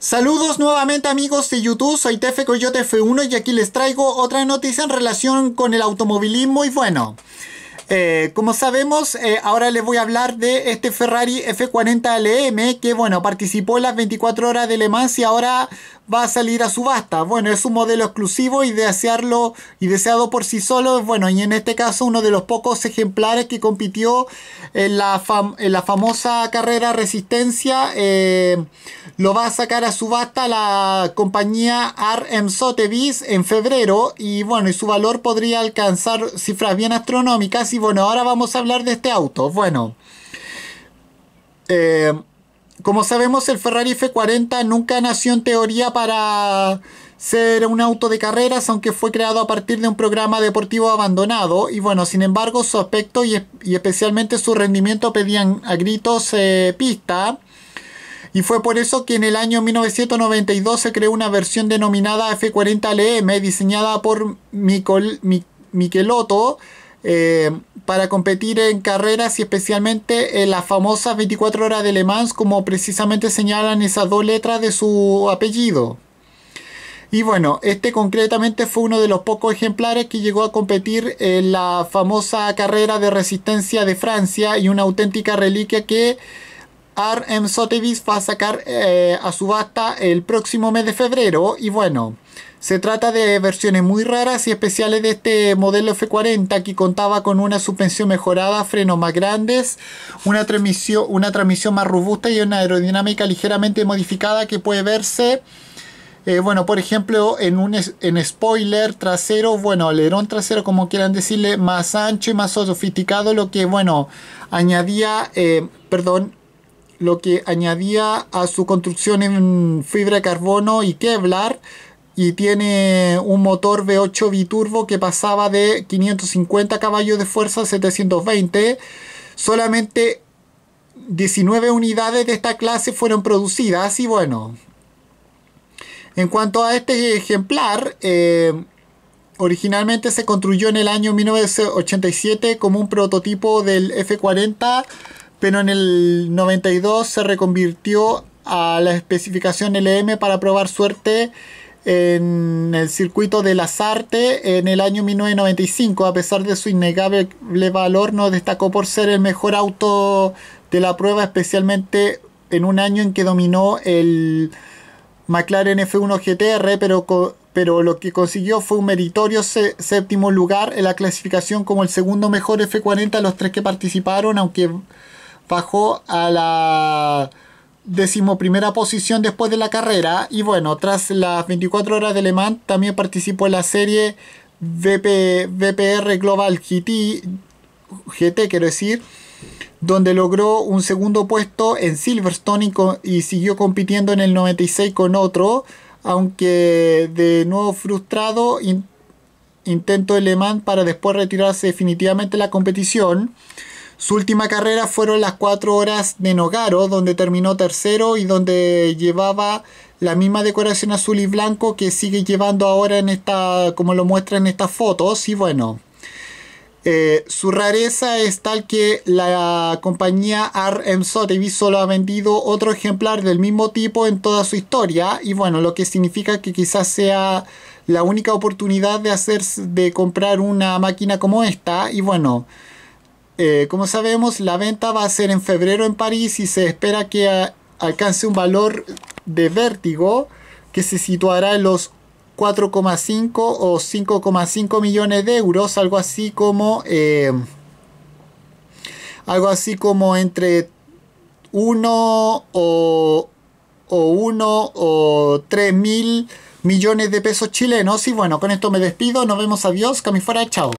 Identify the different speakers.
Speaker 1: Saludos nuevamente amigos de YouTube, soy Tefe Coyote F1 y aquí les traigo otra noticia en relación con el automovilismo. Y bueno, eh, como sabemos, eh, ahora les voy a hablar de este Ferrari F40 LM que bueno, participó en las 24 horas de Le Mans y ahora va a salir a subasta. Bueno, es un modelo exclusivo y desearlo y deseado por sí solo. Bueno, y en este caso uno de los pocos ejemplares que compitió en la, famosa carrera Resistencia eh, lo va a sacar a subasta la compañía RM Sotheby's en febrero y bueno, y su valor podría alcanzar cifras bien astronómicas y bueno, ahora vamos a hablar de este auto. Bueno, eh, como sabemos, el Ferrari F40 nunca nació en teoría para ser un auto de carreras, aunque fue creado a partir de un programa deportivo abandonado. Y bueno, sin embargo, su aspecto y, especialmente su rendimiento pedían a gritos eh, pista. Y fue por eso que en el año 1992 se creó una versión denominada F40LM, diseñada por Michelotto eh, para competir en carreras y especialmente en las famosas 24 horas de Le Mans, como precisamente señalan esas dos letras de su apellido. Y bueno, este concretamente fue uno de los pocos ejemplares que llegó a competir en la famosa carrera de resistencia de Francia y una auténtica reliquia que RM Sotheby's va a sacar eh, a subasta el próximo mes de febrero. Y bueno, se trata de versiones muy raras y especiales de este modelo F40 que contaba con una suspensión mejorada, frenos más grandes, una transmisión, una transmisión más robusta y una aerodinámica ligeramente modificada que puede verse, eh, bueno, por ejemplo, en un en spoiler trasero, bueno, alerón trasero, como quieran decirle, más ancho y más sofisticado, lo que, bueno, añadía, eh, perdón, lo que añadía a su construcción en fibra de carbono y Kevlar y tiene un motor V8 biturbo que pasaba de 550 caballos de fuerza a 720. Solamente 19 unidades de esta clase fueron producidas y bueno. En cuanto a este ejemplar, eh, originalmente se construyó en el año 1987 como un prototipo del F40 pero en el 92 se reconvirtió a la especificación LM para probar suerte en el circuito de Lazarte en el año 1995. A pesar de su innegable valor, no destacó por ser el mejor auto de la prueba, especialmente en un año en que dominó el McLaren F1 GTR, pero, pero lo que consiguió fue un meritorio séptimo lugar en la clasificación como el segundo mejor F40 de los tres que participaron, aunque bajó a la decimoprimera posición después de la carrera y bueno, tras las 24 horas de Le Mans también participó en la serie VPR Global GT, GT quiero decir, donde logró un segundo puesto en Silverstone y, siguió compitiendo en el 96 con otro, aunque de nuevo frustrado intento de Le Mans para después retirarse definitivamente de la competición. Su última carrera fueron las 4 horas de Nogaro, donde terminó tercero y donde llevaba la misma decoración azul y blanco que sigue llevando ahora en esta, como lo muestra en estas fotos. Y bueno, eh, su rareza es tal que la compañía RM Sotheby's solo ha vendido otro ejemplar del mismo tipo en toda su historia. Y bueno, lo que significa que quizás sea la única oportunidad de hacer, de comprar una máquina como esta. Y bueno. Eh, como sabemos, la venta va a ser en febrero en París y se espera que alcance un valor de vértigo que se situará en los 4,5 o 5,5 millones de euros, algo así como eh, algo así como entre 1 o, o 1 o 3 mil millones de pesos chilenos. Y bueno, con esto me despido. Nos vemos. Adiós. Fuera. Chao.